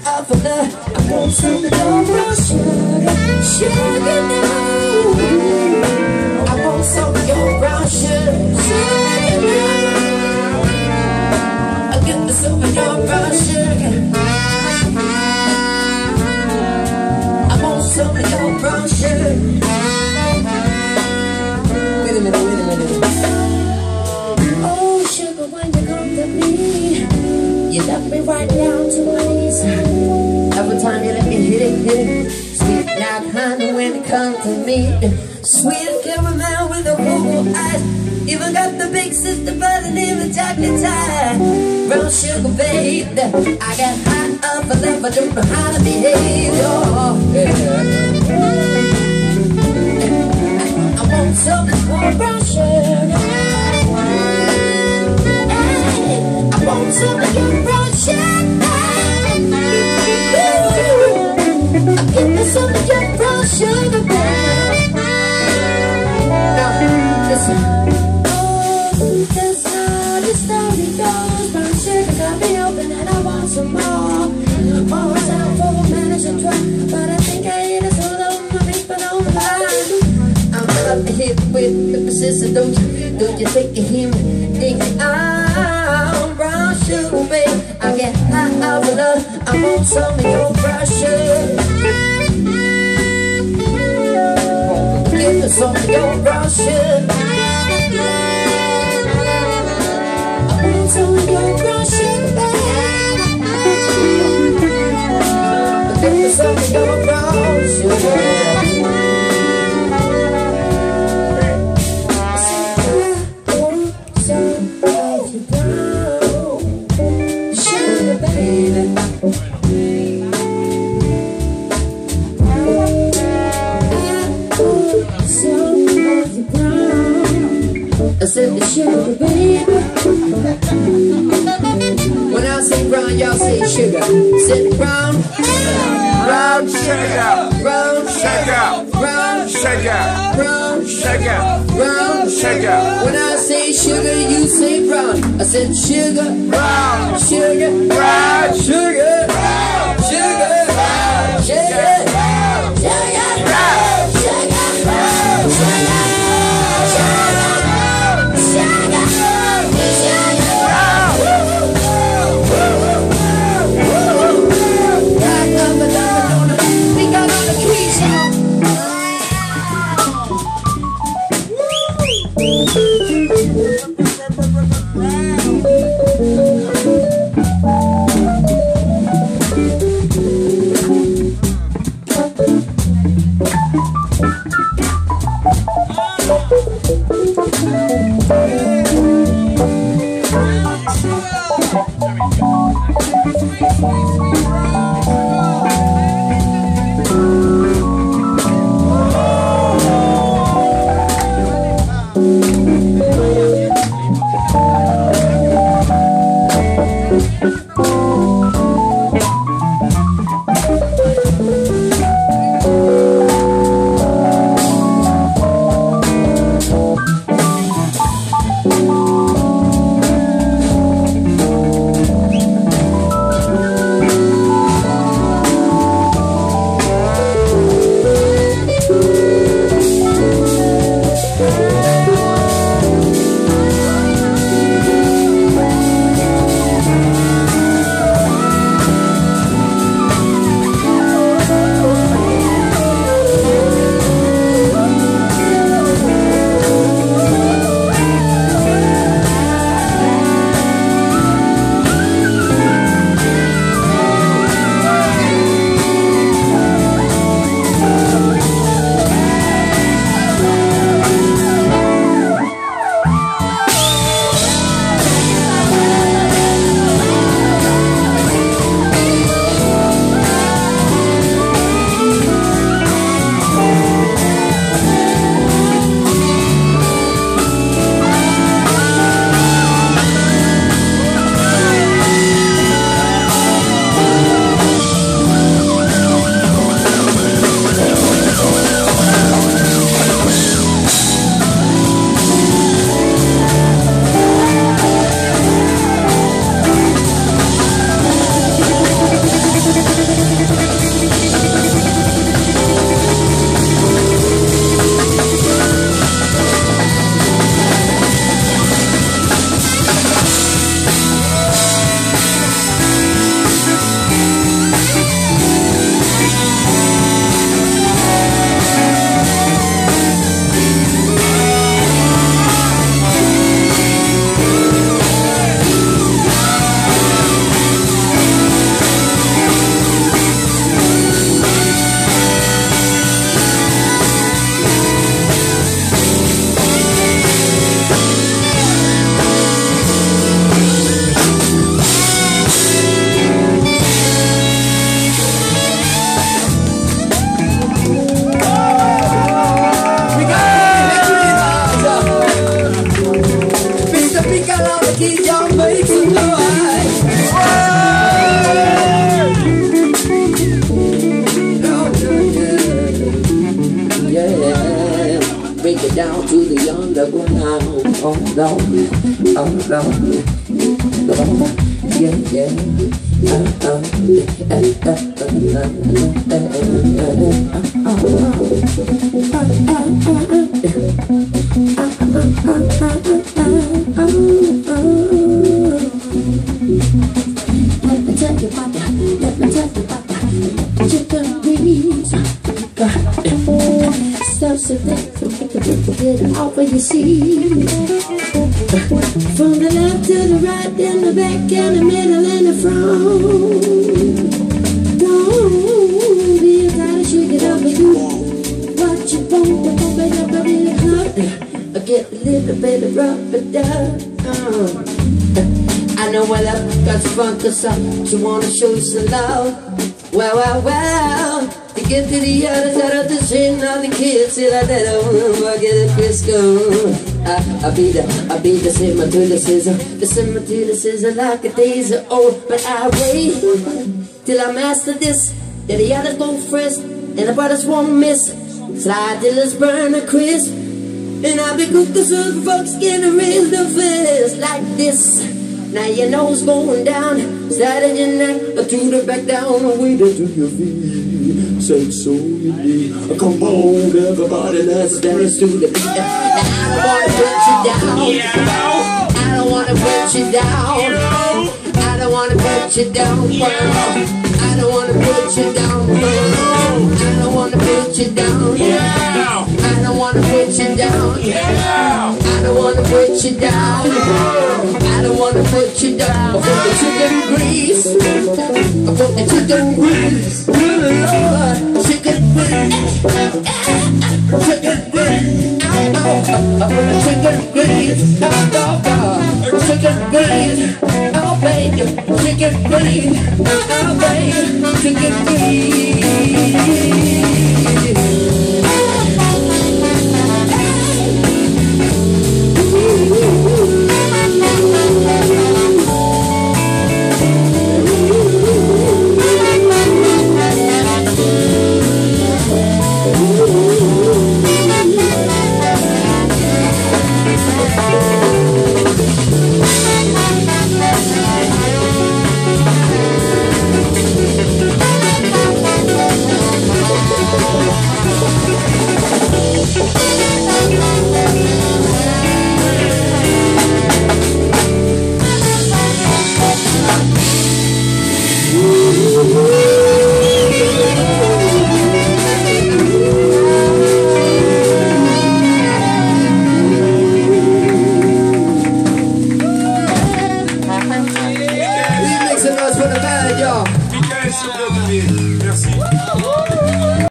I of your brown sugar, sugar now. I want some of your brown sugar, sugar now. I get me some of your brown sugar. Comes to me. Sweet caramel with the cocoa eyes Even got the big sister by the name of chocolate Thai. Brown sugar babe. I got high up for love I don't know how to behave oh, yeah. I want some more brown sugar that's how the story goes. Brown sugar got me open and I want some more. More time for a to try, but I think I ate a solo my. I'm up here with the persistent, don't you? Don't you think me? Think I'm brown sugar, babe. I get high out of love. I want some of your sugar. give us some of your brown sugar. Of your brown sugar. Give me said the sugar, baby. When I say brown, y'all say sugar. Said brown, brown sugar, brown sugar, brown sugar, brown sugar, brown sugar. When I say sugar, you say brown. I said sugar, brown, sugar, brown, sugar, sugar, so go now, oh no, oh no, no, yeah, yeah. Uh, uh, uh, uh, uh, uh, uh, uh, Let of your seat. From the left to the right, then the back and the middle and the front. Don't be gotta shake it up and what you want. Don't make up a little club. I get a little bit rough and down. I know I love got fun cause I just wanna show you some love. Well, well, well. To get to the other side of the street, all the kids till I let them I get a Frisco. I, I be the, I be the simmer to the scissor, the simmer to the scissor like a daisy. Oh, but I wait till I master this. Then the others go first, and the brothers won't miss. Slide till it's burn a crisp. And I'll be cooking so the folks can raise the fist like this. Now your nose going down, side of your neck, to the back down, a way to your feet. Say so you need. Come on, everybody, let's dance to the beat. Now I don't wanna put you down. Yeah. I don't wanna put you down. I don't wanna put you down. Yeah. I don't wanna put you down. I don't wanna put you down. I don't wanna put you down. I don't wanna put you down. I don't wanna put you down. I put the chicken grease. I put the chicken grease. Lord, chicken grease. Chicken grease. I put the chicken grease. Chicken grease. Oh baby, chicken grease. Oh baby, chicken grease.